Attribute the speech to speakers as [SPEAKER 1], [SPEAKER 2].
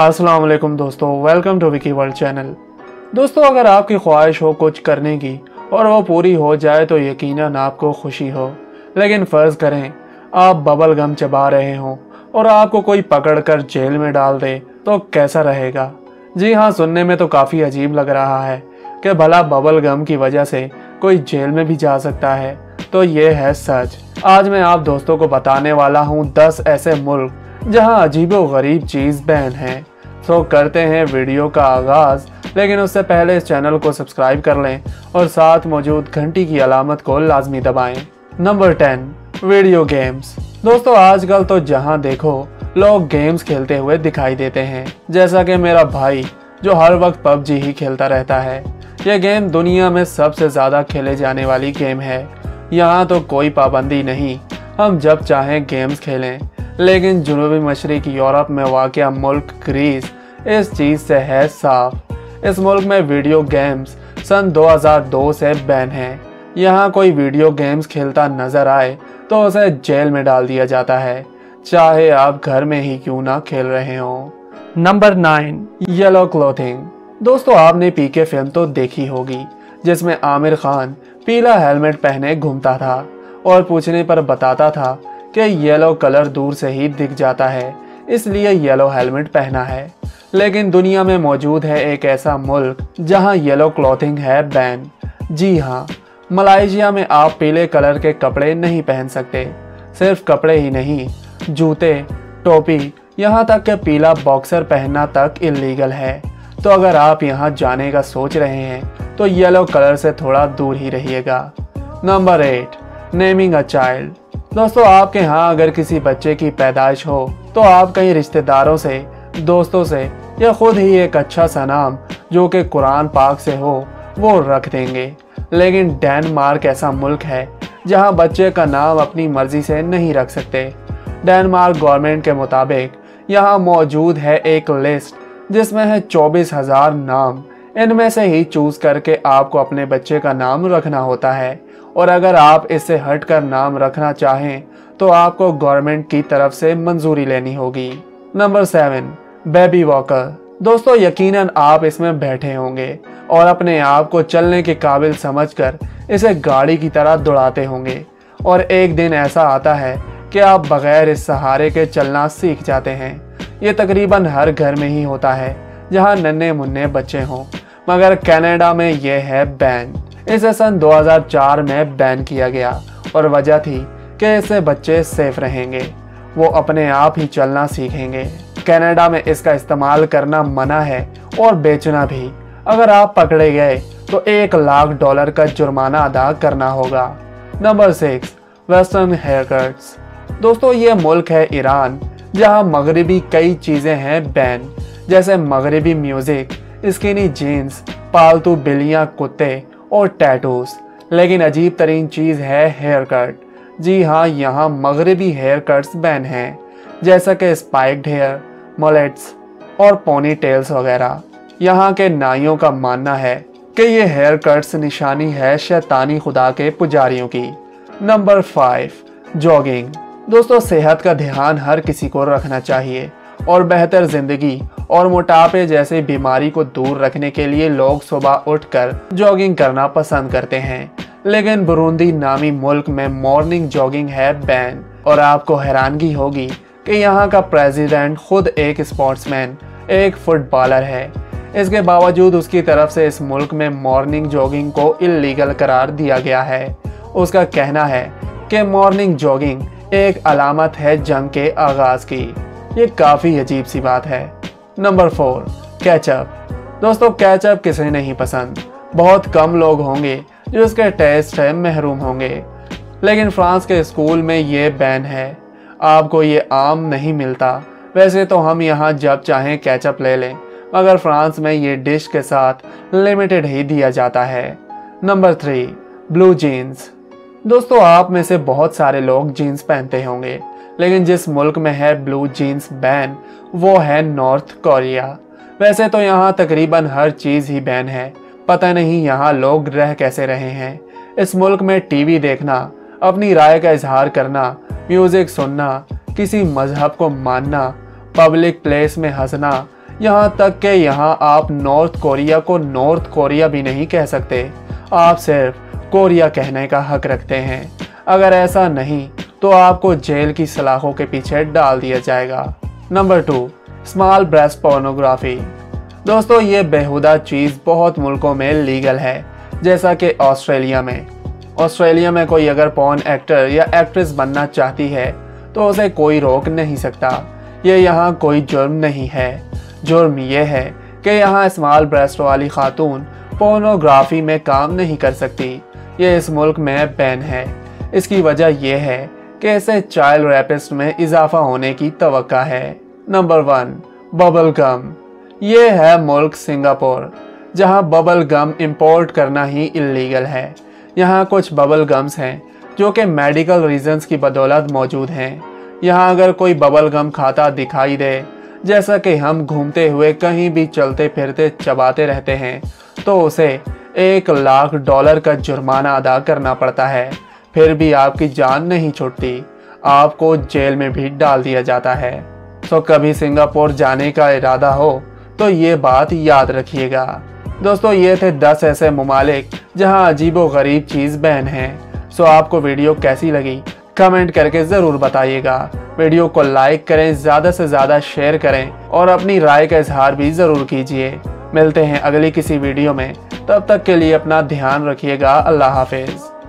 [SPEAKER 1] अस्सलाम वालेकुम दोस्तों welcome to Vicky world channel दोस्तों, अगर आपकी ख्वाहिश हो कुछ करने की और वो पूरी हो जाए तो यकीनन आपको खुशी हो। लेकिन फ़र्ज़ करें, आप बबल गम चबा रहे हो और आपको कोई पकड़ कर जेल में डाल दे तो कैसा रहेगा? जी हाँ सुनने में तो काफ़ी अजीब लग रहा है कि भला बबल गम की वजह से कोई जेल में भी जा सकता है। तो ये है सच। आज मैं आप दोस्तों को बताने वाला हूँ दस ऐसे मुल्क जहाँ अजीबो गरीब चीज़ बैन है। तो करते हैं वीडियो का आगाज़, लेकिन उससे पहले इस चैनल को सब्सक्राइब कर लें और साथ मौजूद घंटी की अलामत को लाजमी दबाएँ। Number ten, video games. दोस्तों, आजकल तो जहाँ देखो, लोग गेम्स खेलते हुए दिखाई देते हैं। जैसा कि मेरा भाई, जो हर वक्त पबजी ही खेलता रहता है। यह गेम दुनिया में सबसे ज़्यादा खेले जाने वाली गेम है। यहाँ तो कोई पाबंदी नहीं। हम जब चाहें गेम्स खेलें। लेकिन जुनूबी मशरक यूरोप में वाक़ मुल्क ग्रीस इस चीज़ से है साफ़। इस मुल्क में वीडियो गेम्स सन 2002 से बैन है। यहाँ कोई वीडियो गेम्स खेलता नज़र आए तो उसे जेल में डाल दिया जाता है। चाहे आप घर में ही क्यों ना खेल रहे हो। Number nine, yellow clothing. दोस्तों, आपने पीके फ़िल्म तो देखी होगी, जिसमें आमिर खान पीला हेलमेट पहने घूमता था और पूछने पर बताता था कि येलो कलर दूर से ही दिख जाता है, इसलिए येलो हेलमेट पहना है। लेकिन दुनिया में मौजूद है एक ऐसा मुल्क जहाँ येलो क्लॉथिंग है बैन। जी हाँ मलाइशिया में आप पीले कलर के कपड़े नहीं पहन सकते, सिर्फ़ कपड़े ही नहीं, जूते, टोपी, यहाँ तक कि पीला बॉक्सर पहनना तक इलीगल है। तो अगर आप यहाँ जाने का सोच रहे हैं तो येलो कलर से थोड़ा दूर ही रहिएगा। Number eight naming a child दोस्तों, आपके यहाँ अगर किसी बच्चे की पैदाइश हो तो आप कई रिश्तेदारों से, दोस्तों से, या खुद ही एक अच्छा सा नाम, जो कि कुरान पाक से हो, वो रख देंगे। लेकिन डेनमार्क ऐसा मुल्क है, जहाँ बच्चे का नाम अपनी मर्ज़ी से नहीं रख सकते। डेनमार्क गवर्नमेंट के मुताबिक, यहाँ मौजूद है एक लिस्ट, जिसमें है चौबीस हज़ार नाम। इनमें से ही चूज़ करके आपको अपने बच्चे का नाम रखना होता है। और अगर आप इससे हटकर नाम रखना चाहें तो आपको गवर्नमेंट की तरफ़ से मंजूरी लेनी होगी। नंबर सेवन बेबी वॉकर दोस्तों, यकीनन आप इसमें बैठे होंगे और अपने आप को चलने के काबिल समझकर इसे गाड़ी की तरह दौड़ाते होंगे। और एक दिन ऐसा आता है कि आप बगैर इस सहारे के चलना सीख जाते हैं। ये तकरीबन हर घर में ही होता है, जहाँ नन्हे मुन्ने बच्चे हों। मगर कनाडा में यह है बैन। इसे सन 2004 में बैन किया गया और वजह थी कि इससे बच्चे सेफ़ रहेंगे। वो अपने आप ही चलना सीखेंगे। कनाडा में इसका इस्तेमाल करना मना है और बेचना भी। अगर आप पकड़े गए तो एक लाख डॉलर का जुर्माना अदा करना होगा। Number six, western hair cuts दोस्तों, ये मुल्क है ईरान, जहाँ मगरबी कई चीज़ें हैं बैन, जैसे मगरबी म्यूज़िक स्किनी जीन्स पालतू बिल्लियाँ, कुत्ते और टैटूज लेकिन अजीब तरीन चीज़ है हेयर कट जी हाँ यहाँ मगरबी हेयर कट्स बैन हैं, जैसा कि स्पाइक्ड हेयर मोलेट्स और पोनी टेल्स वगैरह। यहाँ के नाइयों का मानना है कि ये हेयर कट्स निशानी है शैतानी खुदा के पुजारियों की। नंबर फाइव जॉगिंग दोस्तों, सेहत का ध्यान हर किसी को रखना चाहिए। और बेहतर ज़िंदगी और मोटापे जैसे बीमारी को दूर रखने के लिए लोग सुबह उठकर जॉगिंग करना पसंद करते हैं। लेकिन बुरुंदी नामी मुल्क में मॉर्निंग जॉगिंग है बैन। और आपको हैरानगी होगी कि यहाँ का प्रेसिडेंट खुद एक स्पोर्ट्समैन एक फुटबॉलर है। इसके बावजूद उसकी तरफ़ से इस मुल्क में मॉर्निंग जॉगिंग को इलीगल करार दिया गया है। उसका कहना है कि मॉर्निंग जॉगिंग एक अलामत है जंग के आगाज़ की। ये काफ़ी अजीब सी बात है। नंबर फोर कैचअप दोस्तों कैचअप किसे नहीं पसंद? बहुत कम लोग होंगे जो इसके टेस्ट से महरूम होंगे। लेकिन फ्रांस के स्कूल में ये बैन है। आपको ये आम नहीं मिलता। वैसे तो हम यहाँ जब चाहें कैचअप ले लें, मगर फ्रांस में ये डिश के साथ लिमिटेड ही दिया जाता है। नंबर थ्री ब्लू जीन्स दोस्तों, आप में से बहुत सारे लोग जीन्स पहनते होंगे, लेकिन जिस मुल्क में है ब्लू जीन्स बैन वो है नॉर्थ कोरिया वैसे तो यहाँ तकरीबन हर चीज़ ही बैन है। पता नहीं यहाँ लोग रह कैसे रहे हैं। इस मुल्क में टीवी देखना, अपनी राय का इजहार करना म्यूज़िक सुनना, किसी मज़हब को मानना पब्लिक प्लेस में हंसना, यहाँ तक कि यहाँ आप नॉर्थ कोरिया को नॉर्थ कोरिया भी नहीं कह सकते। आप सिर्फ़ कोरिया कहने का हक रखते हैं। अगर ऐसा नहीं तो आपको जेल की सलाखों के पीछे डाल दिया जाएगा। Number two, small breast pornography. दोस्तों, ये बेहुदा चीज़ बहुत मुल्कों में लीगल है, जैसा कि ऑस्ट्रेलिया में। ऑस्ट्रेलिया में कोई अगर पॉन एक्टर या एक्ट्रेस बनना चाहती है तो उसे कोई रोक नहीं सकता। ये यहाँ कोई जुर्म नहीं है। जुर्म ये है कि यहाँ स्मॉल ब्रेस्ट वाली खातून पोर्नोग्राफी में काम नहीं कर सकती। ये इस मुल्क में बैन है। इसकी वजह यह है कि इसे चाइल्ड रेपिस्ट में इजाफा होने की तो है। नंबर वन बबल गम ये है मुल्क सिंगापुर, जहाँ बबल गम इम्पोर्ट करना ही इलीगल है। यहाँ कुछ बबल गम्स हैं, जो कि मेडिकल रीजंस की बदौलत मौजूद हैं। यहाँ अगर कोई बबल गम खाता दिखाई दे, जैसा कि हम घूमते हुए कहीं भी चलते फिरते चबाते रहते हैं तो उसे एक लाख डॉलर का जुर्माना अदा करना पड़ता है, फिर भी आपकी जान नहीं छूटती। आपको जेल में भी डाल दिया जाता है। तो कभी सिंगापुर जाने का इरादा हो तो ये बात याद रखिएगा। दोस्तों, ये थे 10 ऐसे ममालिक, जहाँ अजीबो गरीब चीज़ बैन है। सो आपको वीडियो कैसी लगी? कमेंट करके ज़रूर बताइएगा। वीडियो को लाइक करें, ज़्यादा से ज़्यादा शेयर करें, और अपनी राय का इजहार भी ज़रूर कीजिए। मिलते हैं अगली किसी वीडियो में। तब तक के लिए अपना ध्यान रखिएगा। अल्लाह हाफिज़।